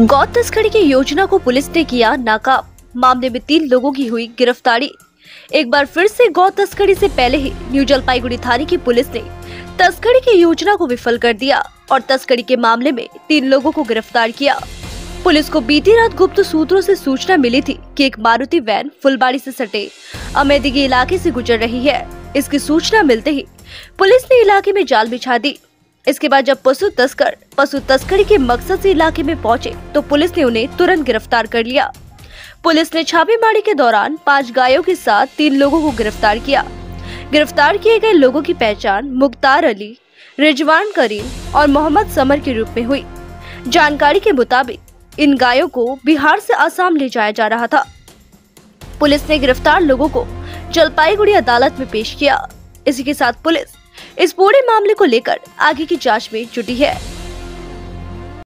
गौ तस्करी की योजना को पुलिस ने किया नाकाम। मामले में तीन लोगों की हुई गिरफ्तारी। एक बार फिर से गौ तस्करी से पहले ही न्यू जलपाईगुड़ी थाने की पुलिस ने तस्करी की योजना को विफल कर दिया और तस्करी के मामले में तीन लोगों को गिरफ़्तार किया। पुलिस को बीती रात गुप्त सूत्रों से सूचना मिली थी कि एक मारुति वैन फुलबाड़ी से सटे। अमेदिगी इलाके से गुजर रही है। इसकी सूचना मिलते ही पुलिस ने इलाके में जाल बिछा दी। इसके बाद जब पशु तस्कर, पशु तस्करी के मकसद से इलाके में पहुँचे तो पुलिस ने उन्हें तुरंत गिरफ़्तार कर लिया। पुलिस ने छापेमारी के दौरान पाँच गायों के साथ तीन लोगों को गिरफ़्तार किया। गिरफ़्तार किए गए लोगों की पहचान मुख्तार अली, रिजवान करीम और मोहम्मद समर के रूप में हुई। जानकारी के मुताबिक, इन गायों को बिहार से आसाम ले जाया जा रहा था। पुलिस ने गिरफ़्तार लोगों को जलपाईगुड़ी अदालत में पेश किया। इसी के साथ पुलिस इस पूरे मामले को लेकर आगे की जाँच में जुटी है।